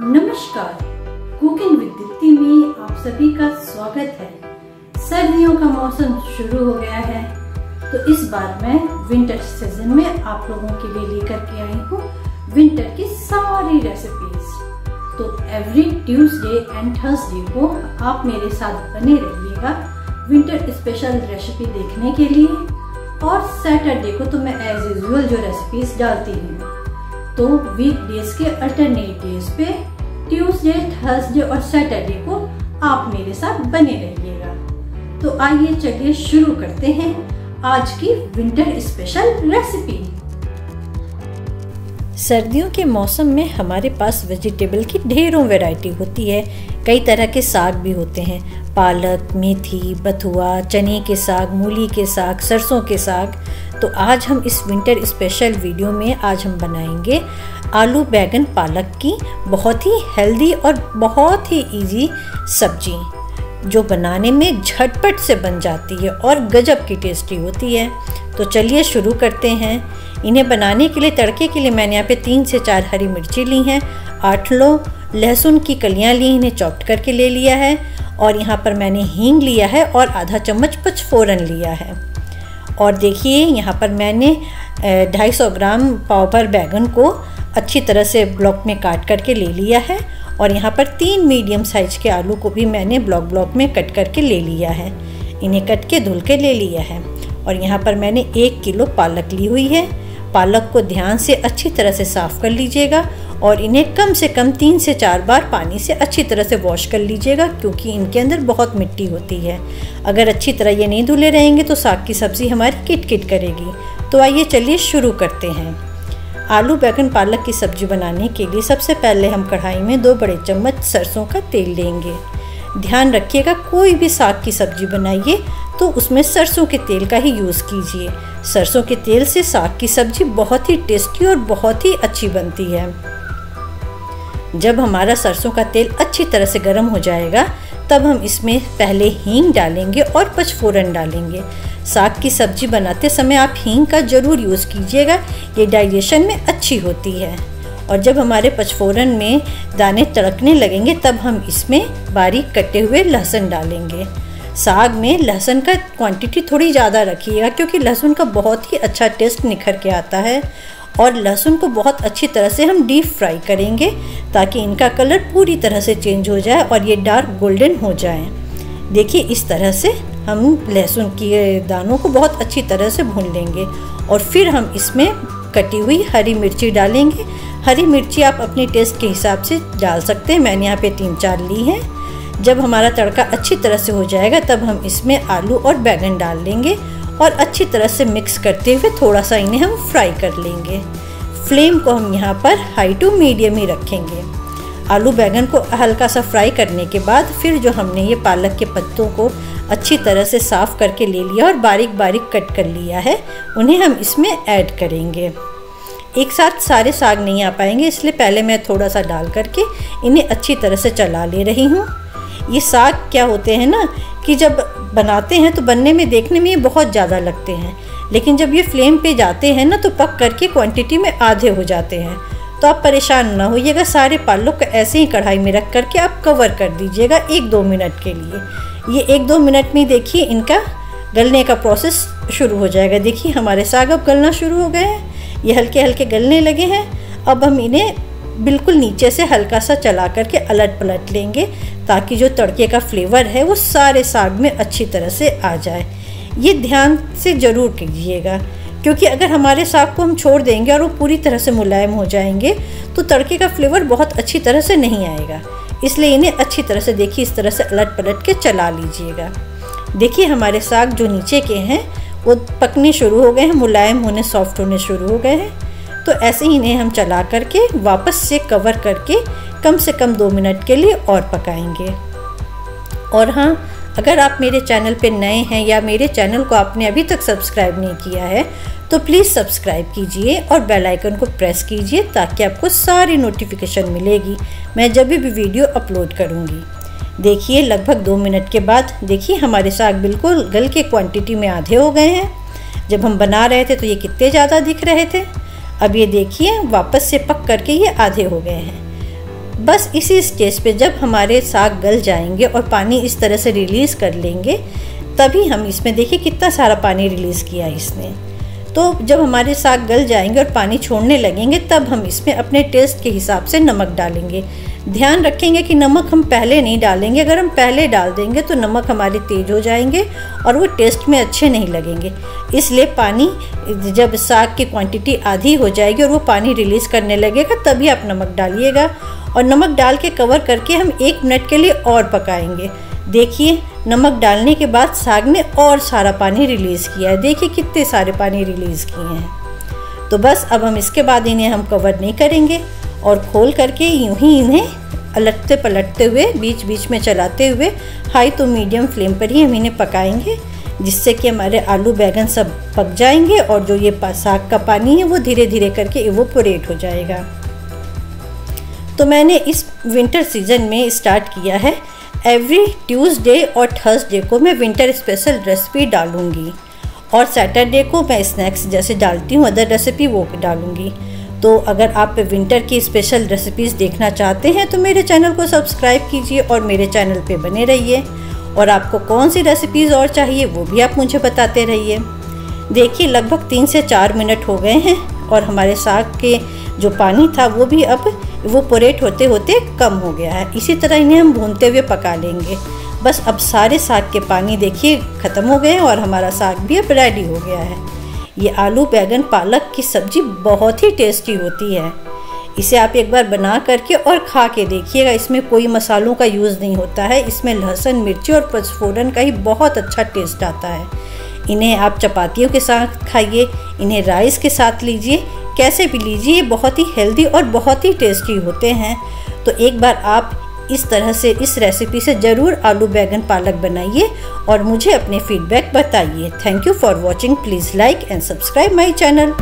नमस्कार। Cooking with Deepti में आप सभी का स्वागत है। सर्दियों का मौसम शुरू हो गया है। तो इस बार मैं विंटर सीज़न में आप लोगों के लिए लेकर के आई हूँ विंटर की सारी रेसिपीज़ तो एवरी ट्यूसडे एंड थर्सडे को आप मेरे साथ बने रहिएगा विंटर स्पेशल रेसिपी देखने के लिए। और सैटरडे को तो मैं एज यूजल जो रेसिपीज़ डालती हूँ। तो वीक डेज़ के अल्टरनेट डेज़ पे ट्यूसडे थर्सडे और सैटरडे को आप मेरे साथ बने रहिएगा। तो आइए चलिए शुरू करते हैं आज की विंटर स्पेशल रेसिपी सर्दियों के मौसम में हमारे पास वेजिटेबल की ढेरों वैरायटी होती है। कई तरह के साग भी होते हैं। पालक, मेथी, बथुआ, चने के साग, मूली के साग, सरसों के साग। तो आज हम इस विंटर स्पेशल वीडियो में आज हम बनाएँगे आलू बैगन पालक की बहुत ही हेल्दी और बहुत ही इजी सब्ज़ी, जो बनाने में झटपट से बन जाती है और गजब की टेस्टी होती है। तो चलिए शुरू करते हैं। इन्हें बनाने के लिए, तड़के के लिए मैंने यहाँ पे तीन से चार हरी मिर्ची ली हैं, आठ लो लहसुन की कलियाँ ली, इन्हें चॉप्ट करके ले लिया है और यहाँ पर मैंने हींग लिया है और आधा चम्मच पचफोरन लिया है। और देखिए, यहाँ पर मैंने 250 ग्राम पाव पर बैगन को अच्छी तरह से ब्लॉक में काट करके ले लिया है और यहाँ पर तीन मीडियम साइज़ के आलू को भी मैंने ब्लॉक ब्लॉक में कट करके ले लिया है। इन्हें कट के धुल के ले लिया है और यहाँ पर मैंने एक किलो पालक ली हुई है। पालक को ध्यान से अच्छी तरह से साफ़ कर लीजिएगा और इन्हें कम से कम तीन से चार बार पानी से अच्छी तरह से वॉश कर लीजिएगा, क्योंकि इनके अंदर बहुत मिट्टी होती है। अगर अच्छी तरह ये नहीं धुले रहेंगे तो साग की सब्ज़ी हमारी किट किट करेगी। तो आइए चलिए शुरू करते हैं। आलू, बैगन, पालक की सब्ज़ी बनाने के लिए सबसे पहले हम कढ़ाई में दो बड़े चम्मच सरसों का तेल लेंगे। ध्यान रखिएगा, कोई भी साग की सब्ज़ी बनाइए तो उसमें सरसों के तेल का ही यूज़ कीजिए। सरसों के तेल से साग की सब्ज़ी बहुत ही टेस्टी और बहुत ही अच्छी बनती है। जब हमारा सरसों का तेल अच्छी तरह से गर्म हो जाएगा, तब हम इसमें पहले हींग डालेंगे और पचफोरन डालेंगे। साग की सब्ज़ी बनाते समय आप हींग का ज़रूर यूज़ कीजिएगा, ये डाइजेशन में अच्छी होती है। और जब हमारे पचफोरन में दाने तड़कने लगेंगे, तब हम इसमें बारीक कटे हुए लहसुन डालेंगे। साग में लहसुन का क्वांटिटी थोड़ी ज़्यादा रखिएगा, क्योंकि लहसुन का बहुत ही अच्छा टेस्ट निखर के आता है। और लहसुन को बहुत अच्छी तरह से हम डीप फ्राई करेंगे ताकि इनका कलर पूरी तरह से चेंज हो जाए और ये डार्क गोल्डन हो जाए। देखिए, इस तरह से हम लहसुन के दानों को बहुत अच्छी तरह से भून लेंगे और फिर हम इसमें कटी हुई हरी मिर्ची डालेंगे। हरी मिर्ची आप अपने टेस्ट के हिसाब से डाल सकते हैं। मैंने यहाँ पे तीन चार ली हैं। जब हमारा तड़का अच्छी तरह से हो जाएगा, तब हम इसमें आलू और बैगन डाल लेंगे और अच्छी तरह से मिक्स करते हुए थोड़ा सा इन्हें हम फ्राई कर लेंगे। फ्लेम को हम यहाँ पर हाई टू मीडियम ही रखेंगे। आलू बैगन को हल्का सा फ्राई करने के बाद फिर जो हमने ये पालक के पत्तों को अच्छी तरह से साफ़ करके ले लिया और बारीक बारीक कट कर लिया है, उन्हें हम इसमें ऐड करेंगे। एक साथ सारे साग नहीं आ पाएँगे, इसलिए पहले मैं थोड़ा सा डाल करके इन्हें अच्छी तरह से चला ले रही हूँ। ये साग क्या होते हैं ना कि जब बनाते हैं तो बनने में, देखने में ये बहुत ज़्यादा लगते हैं। लेकिन जब ये फ्लेम पे जाते हैं ना तो पक करके क्वांटिटी में आधे हो जाते हैं। तो आप परेशान ना होइएगा, सारे पालक को ऐसे ही कढ़ाई में रख करके आप कवर कर दीजिएगा एक दो मिनट के लिए। ये एक दो मिनट में देखिए, इनका गलने का प्रोसेस शुरू हो जाएगा। देखिए, हमारे साग अब गलना शुरू हो गए हैं। ये हल्के हल्के गलने लगे हैं। अब हम इन्हें बिल्कुल नीचे से हल्का सा चला करके अलट पलट लेंगे ताकि जो तड़के का फ्लेवर है वो सारे साग में अच्छी तरह से आ जाए। ये ध्यान से ज़रूर कीजिएगा, क्योंकि अगर हमारे साग को हम छोड़ देंगे और वो पूरी तरह से मुलायम हो जाएँगे तो तड़के का फ्लेवर बहुत अच्छी तरह से नहीं आएगा। इसलिए इन्हें अच्छी तरह से देखिए, इस तरह से अलट पलट के चला लीजिएगा। देखिए, हमारे साग जो नीचे के हैं, वो पकने शुरू हो गए हैं, मुलायम होने, सॉफ्ट होने शुरू हो गए हैं। तो ऐसे ही इन्हें हम चला करके वापस से कवर करके कम से कम दो मिनट के लिए और पकाएँगे। और हाँ अगर आप मेरे चैनल पे नए हैं या मेरे चैनल को आपने अभी तक सब्सक्राइब नहीं किया है तो प्लीज़ सब्सक्राइब कीजिए और बेल आइकन को प्रेस कीजिए ताकि आपको सारी नोटिफिकेशन मिलेगी। मैं जब भी वीडियो अपलोड करूँगी। देखिए, लगभग दो मिनट के बाद देखिए हमारे साग बिल्कुल गल के क्वांटिटी में आधे हो गए हैं। जब हम बना रहे थे तो ये कितने ज़्यादा दिख रहे थे? अब ये देखिए, वापस से पक करके ये आधे हो गए हैं। बस इसी स्टेज पे जब हमारे साग गल जाएँगे और पानी इस तरह से रिलीज़ कर लेंगे, तभी हम इसमें देखिए कितना सारा पानी रिलीज़ किया इसने। तो जब हमारे साग गल जाएँगे और पानी छोड़ने लगेंगे, तब हम इसमें अपने टेस्ट के हिसाब से नमक डालेंगे। ध्यान रखेंगे कि नमक हम पहले नहीं डालेंगे। अगर हम पहले डाल देंगे तो नमक हमारे तेज हो जाएँगे और वो टेस्ट में अच्छे नहीं लगेंगे। इसलिए पानी, जब साग की क्वांटिटी आधी हो जाएगी और वो पानी रिलीज़ करने लगेगा, तभी आप नमक डालिएगा। और नमक डाल के कवर करके हम एक मिनट के लिए और पकाएँगे। देखिए, नमक डालने के बाद साग ने और सारा पानी रिलीज़ किया है। देखिए कितने सारे पानी रिलीज़ किए हैं। तो बस, अब हम इसके बाद इन्हें हम कवर नहीं करेंगे। और खोल करके यूँ ही इन्हें अलटते पलटते हुए, बीच बीच में चलाते हुए, हाई तो मीडियम फ्लेम पर ही हम इन्हें पकाएँगे, जिससे कि हमारे आलू बैगन सब पक जाएँगे और जो ये साग का पानी है वो धीरे धीरे करके इवोपोरेट हो जाएगा। तो मैंने इस विंटर सीज़न में स्टार्ट किया है। एवरी ट्यूसडे और थर्सडे को मैं विंटर स्पेशल रेसिपी डालूँगी। और सैटरडे को मैं स्नैक्स जैसे डालती हूँ अदर रेसिपी वो डालूँगी। तो अगर आप विंटर की स्पेशल रेसिपीज़ देखना चाहते हैं तो मेरे चैनल को सब्सक्राइब कीजिए और मेरे चैनल पे बने रहिए। और आपको कौन सी रेसिपीज़ और चाहिए, वो भी आप मुझे बताते रहिए। देखिए, लगभग तीन से चार मिनट हो गए हैं और हमारे साग के जो पानी था, वो भी अब वो पोरेट होते होते कम हो गया है। इसी तरह इन्हें हम भूनते हुए पका लेंगे। बस अब सारे साग के पानी देखिए ख़त्म हो गए हैं और हमारा साग भी अब रेडी हो गया है। ये आलू, बैगन, पालक की सब्ज़ी बहुत ही टेस्टी होती है। इसे आप एक बार बना करके और खा के देखिएगा। इसमें कोई मसालों का यूज़ नहीं होता है। इसमें लहसुन, मिर्ची और पचफोरन का ही बहुत अच्छा टेस्ट आता है। इन्हें आप चपातियों के साथ खाइए, इन्हें राइस के साथ लीजिए, कैसे भी लीजिए, ये बहुत ही हेल्दी और बहुत ही टेस्टी होते हैं। तो एक बार आप इस तरह से इस रेसिपी से ज़रूर आलू बैगन पालक बनाइए और मुझे अपने फीडबैक बताइए। Thank you for watching please like and subscribe my channel